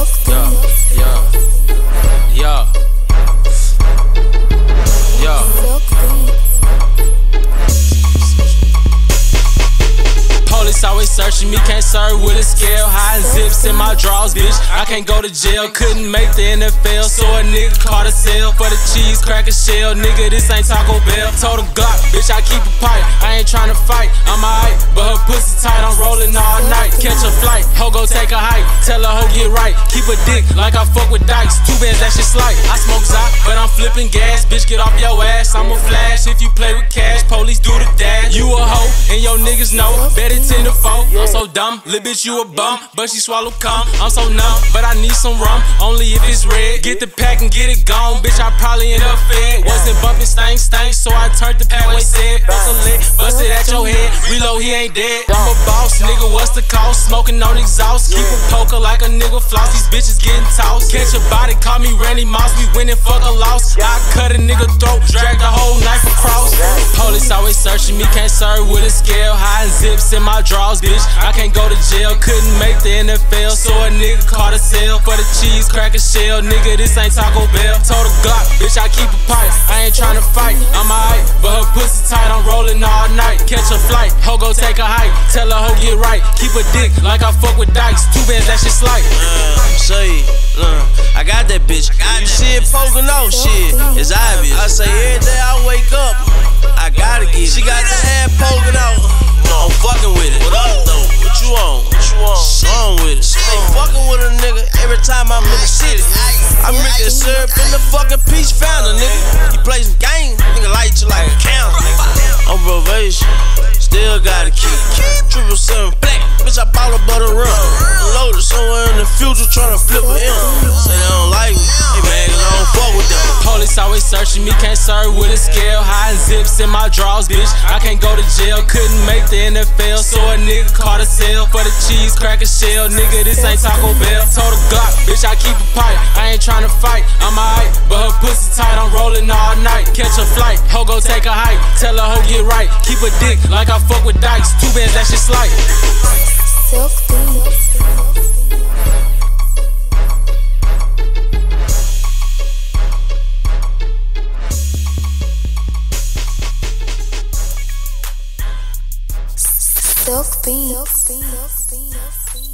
Yeah, yeah, yeah. Police always searching me, can't serve with a scale. High zips in my drawers, bitch. I can't go to jail, couldn't make the NFL. So a nigga caught a sale for the cheese cracker shell. Nigga, this ain't Taco Bell. Told him Glock, bitch, I keep a pipe. I ain't tryna fight, I'm alright. But her pussy tight, I'm rolling all night. Catch a flight, ho go take a hike. Tell her ho right. Keep a dick like I fuck with dykes. Two bands, that shit slight. I smoke Zot, but I'm flipping gas. Bitch, get off your ass. I'm a flash if you play with cash. Police do the dash. You a hoe, and your niggas know. Bet it 10 to 4. I'm so dumb, little bitch, you a bum. But she swallow cum. I'm so numb, but I need some rum. Only if it's red. Get the pack and get it gone. Bitch, I probably end up fed. Wasn't bumping stank stank, so I turned the Packway Ced. Bust a lick, bust it at your head. Reload, he ain't dead. I'm a boss, nigga, the cost? Smoking on exhaust. Keep a poker like a nigga floss. These bitches getting tossed. Catch a body, call me Randy Moss. We winning, fuck a loss. I cut a nigga throat, drag the whole knife across. Police always searching me, can't serve with a scale. High zips in my drawers, bitch. I can't go to jail, couldn't make the NFL. So a nigga caught a sale for the cheese crack cracker shell. Nigga, this ain't Taco Bell. Told a Glock, bitch, I keep a pipe. I ain't tryna fight, I'm alright. But her pussy tight, I'm rolling all night. Catch a flight, ho go take a hike. Tell her ho get right. Keep a dick like I fuck with dykes. Two bands, that shit slight. Uh, say, uh, I got that bitch. you see it poking out, shit, it's obvious. I say every day I wake up, I gotta get it. She got the head poking out. No, I'm fucking with it. What up, though? What you on? What you on? On with it. Stay fucking with a nigga every time I'm in the city. I'm making syrup in the fucking peach fountain, nigga. You play some somewhere future tryna flip a M. Say they don't like me, hey man, cause I don't fuck with them. Police always searching me, can't serve with a scale. High zips in my drawers, bitch. I can't go to jail, couldn't make the NFL. So a nigga caught a sale for the cheese crack a shell. Nigga, this ain't Taco Bell. Told a Glock, bitch, I keep a pipe. I ain't tryna fight, I'm alright. But her pussy tight, I'm rolling all night. Catch a flight, ho go take a hike. Tell her ho get right. Keep a dick like I fuck with dykes. Two bands, that shit slight. Silk Silk Beats. Silk Beats.